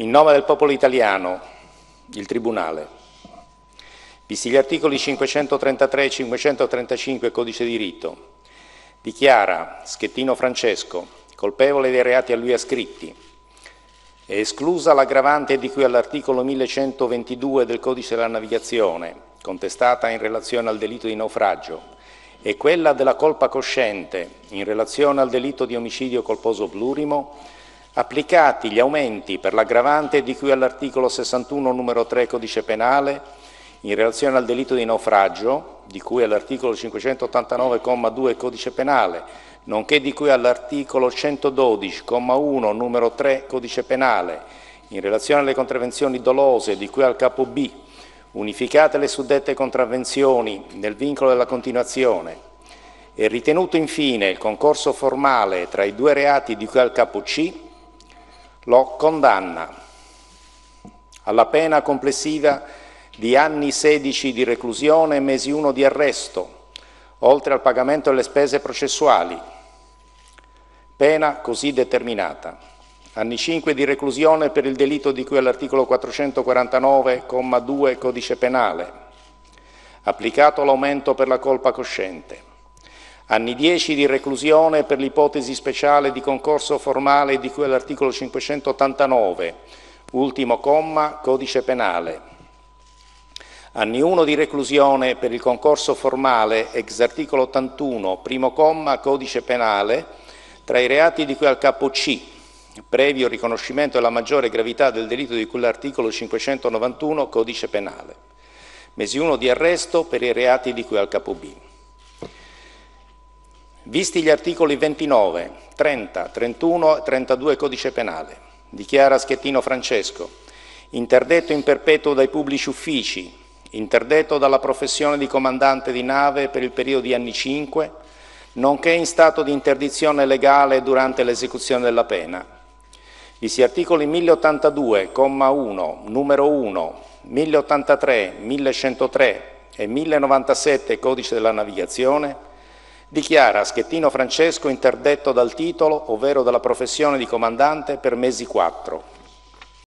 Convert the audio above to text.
In nome del popolo italiano, il Tribunale, visti gli articoli 533 e 535 Codice di rito, dichiara Schettino Francesco colpevole dei reati a lui ascritti, è esclusa l'aggravante di cui all'articolo 1122 del Codice della Navigazione, contestata in relazione al delitto di naufragio, e quella della colpa cosciente in relazione al delitto di omicidio colposo plurimo, applicati gli aumenti per l'aggravante di cui all'articolo 61 numero 3 Codice Penale in relazione al delitto di naufragio, di cui all'articolo 589,2 Codice Penale, nonché di cui all'articolo 112,1 numero 3 Codice Penale, in relazione alle contravvenzioni dolose di cui al capo B, unificate le suddette contravvenzioni nel vincolo della continuazione, e ritenuto infine il concorso formale tra i due reati di cui al capo C, lo condanna alla pena complessiva di anni 16 di reclusione e mesi 1 di arresto, oltre al pagamento delle spese processuali, pena così determinata. Anni 5 di reclusione per il delitto di cui all'articolo 449,2 Codice Penale, applicato l'aumento per la colpa cosciente. Anni 10 di reclusione per l'ipotesi speciale di concorso formale di cui all'articolo 589, ultimo comma, Codice Penale. Anni 1 di reclusione per il concorso formale ex articolo 81, primo comma, Codice Penale, tra i reati di cui al capo C, previo riconoscimento della maggiore gravità del delitto di cui l'articolo 591 Codice Penale. Mesi 1 di arresto per i reati di cui al capo B. Visti gli articoli 29, 30, 31 e 32 Codice Penale, dichiara Schettino Francesco, interdetto in perpetuo dai pubblici uffici, interdetto dalla professione di comandante di nave per il periodo di anni 5, nonché in stato di interdizione legale durante l'esecuzione della pena. Visti articoli 1082, comma 1, numero 1, 1083, 1103 e 1097 Codice della Navigazione, dichiara Schettino Francesco interdetto dal titolo, ovvero dalla professione di comandante, per mesi 4.